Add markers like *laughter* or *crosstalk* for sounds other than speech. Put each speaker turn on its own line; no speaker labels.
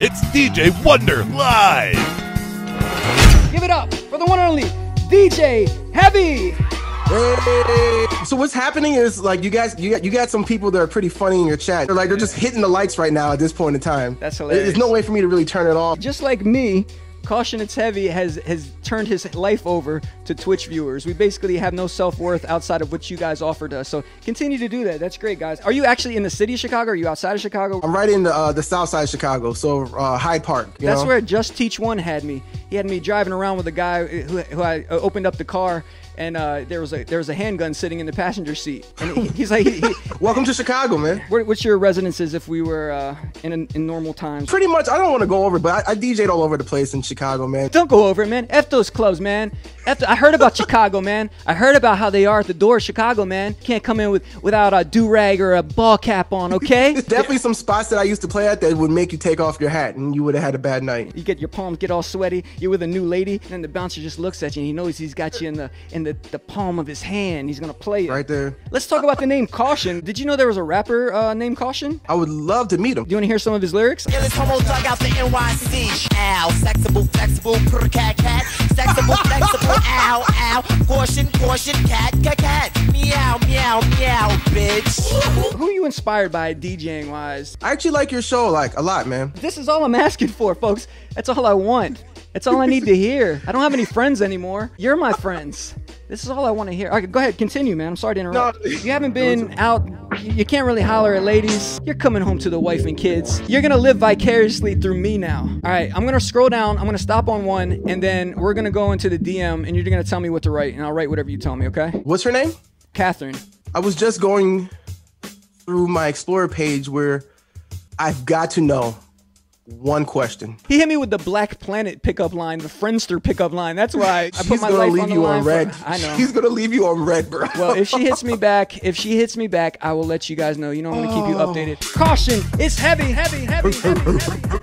It's DJ Wonder live.
Give it up for the one and only DJ Heavy.
Hey. So what's happening is like you guys, you got you got some people that are pretty funny in your chat. They're like they're just hitting the lights right now at this point in time.
That's hilarious.
There's no way for me to really turn it off.
Just like me, Caution It's Heavy has has turned his life over to Twitch viewers. We basically have no self worth outside of what you guys offered us. So continue to do that. That's great, guys. Are you actually in the city of Chicago? Are you outside of Chicago?
I'm right in the uh, the south side of Chicago, so uh, Hyde Park. you
That's
know?
where Just Teach One had me. He had me driving around with a guy who, who I uh, opened up the car. And uh, there was a there was a handgun sitting in the passenger seat, and he, he's like, he, he, *laughs*
Welcome to Chicago, man.
where, "What's your residences if we were uh, in in normal times?"
Pretty much, I don't want to go over, but I, I DJ'd all over the place in Chicago, man.
Don't go over it, man. F those clubs, man. F the, I heard about Chicago, man. I heard about how they are at the door of Chicago, man. Can't come in with without a do rag or a ball cap on, okay?
There's *laughs* definitely some spots that I used to play at that would make you take off your hat, and you would have had a bad night.
You get your palms get all sweaty. You're with a new lady, and then the bouncer just looks at you, and he knows he's got you in the in the, the palm of his hand. He's gonna play it.
Right there.
Let's talk about the name Caution. Did you know there was a rapper uh, named Caution?
I would love to meet him.
Do you want to hear some of his lyrics?
Illest ow, ow. Caution, caution, cat, cat, cat. Meow, meow, meow, bitch.
Who are you inspired by DJing wise?
I actually like your show like a lot, man.
This is all I'm asking for, folks. That's all I want. That's all I need to hear. I don't have any friends anymore. You're my friends. This is all I want to hear. All right, go ahead, continue, man. I'm sorry to interrupt.
No.
you haven't *laughs* been out. You can't really holler at ladies. You're coming home to the wife and kids. You're gonna live vicariously through me now. All right, I'm gonna scroll down. I'm gonna stop on one, and then we're gonna go into the DM, and you're gonna tell me what to write, and I'll write whatever you tell me. Okay?
What's her name?
Catherine.
I was just going through my Explorer page where I've got to know one question.
He hit me with the Black Planet pickup line, the Friendster pickup line. That's why I put
She's
my
gonna
life
leave
on the
you
line
on
for-
red.
I know.
She's gonna leave you on red, bro.
Well, if she hits me back, if she hits me back, I will let you guys know. You know I'm gonna keep you oh. updated. Caution! It's heavy, heavy, heavy, heavy, heavy.